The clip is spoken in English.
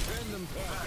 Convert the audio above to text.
Send them back.